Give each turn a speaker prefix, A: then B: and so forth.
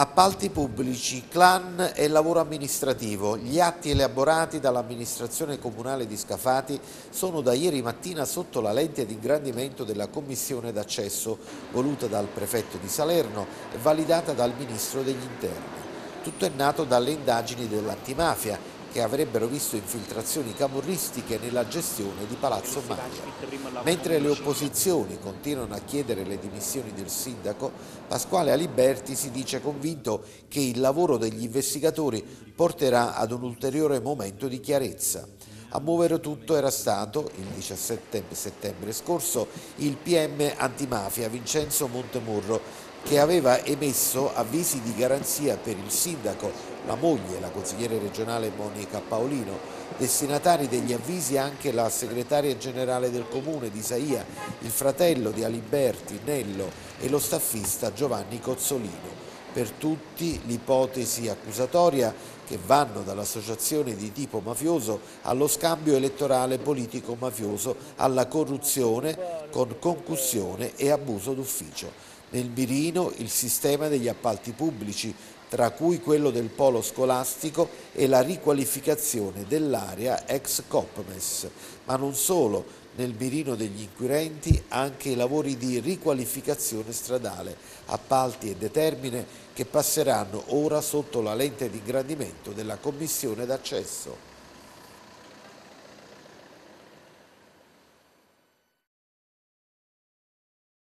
A: Appalti pubblici, clan e lavoro amministrativo. Gli atti elaborati dall'amministrazione comunale di Scafati sono da ieri mattina sotto la lente di ingrandimento della commissione d'accesso voluta dal prefetto di Salerno e validata dal ministro degli interni. Tutto è nato dalle indagini dell'antimafia che avrebbero visto infiltrazioni camorristiche nella gestione di Palazzo Maglia. Mentre le opposizioni continuano a chiedere le dimissioni del sindaco, Pasquale Aliberti si dice convinto che il lavoro degli investigatori porterà ad un ulteriore momento di chiarezza. A muovere tutto era stato, il 17 settembre scorso, il PM antimafia Vincenzo Montemurro che aveva emesso avvisi di garanzia per il sindaco, la moglie, la consigliere regionale Monica Paolino, destinatari degli avvisi anche la segretaria generale del comune di Isaia, il fratello di Aliberti, Nello e lo staffista Giovanni Cozzolino. Per tutti l'ipotesi accusatoria che vanno dall'associazione di tipo mafioso allo scambio elettorale politico-mafioso alla corruzione con concussione e abuso d'ufficio. Nel mirino il sistema degli appalti pubblici, tra cui quello del polo scolastico e la riqualificazione dell'area ex Copmes, ma non solo, nel mirino degli inquirenti anche i lavori di riqualificazione stradale, appalti e determine che passeranno ora sotto la lente di ingrandimento della commissione d'accesso.